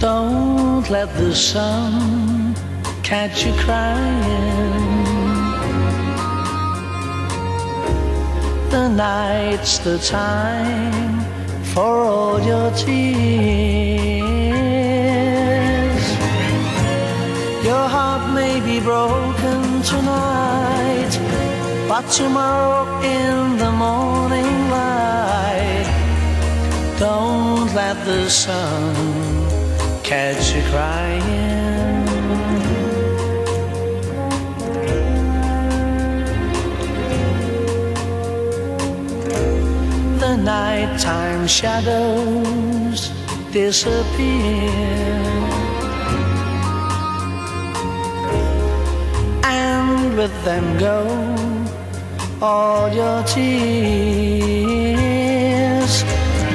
Don't let the sun catch you crying. The night's the time for all your tears. Your heart may be broken tonight, but tomorrow in the morning light, don't let the sun catch you crying. The nighttime shadows disappear. And with them go all your tears.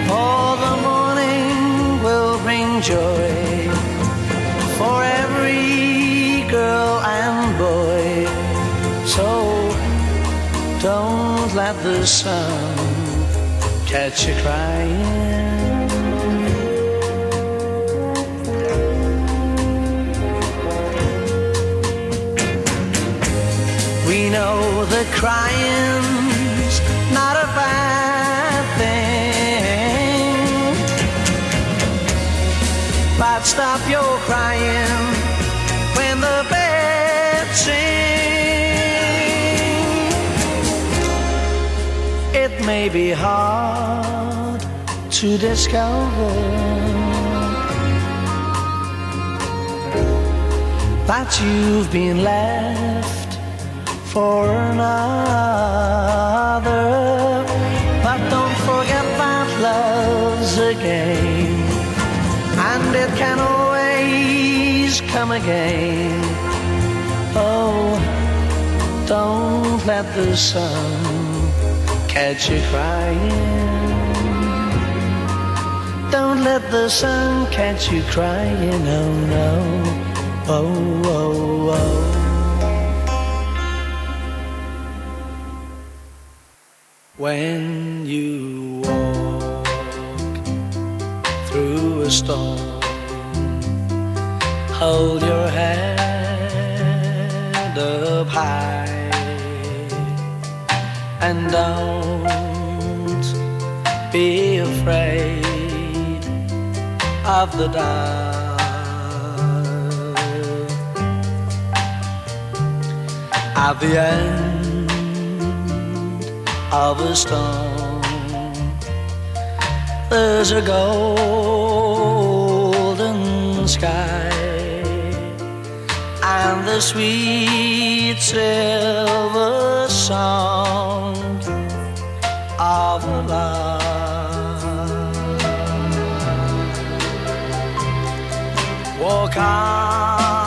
Morning joy for every girl and boy. So don't let the sun catch you crying. We know the crying's But stop your crying when the birds sing. It may be hard to discover that you've been left for another. But don't forget that love's a game, and it can always come again. Oh, don't let the sun catch you crying. Don't let the sun catch you crying, oh no, oh, a storm, hold your head up high and don't be afraid of the dark. At the end of a storm. There's a golden sky and the sweet silver song of love. Walk on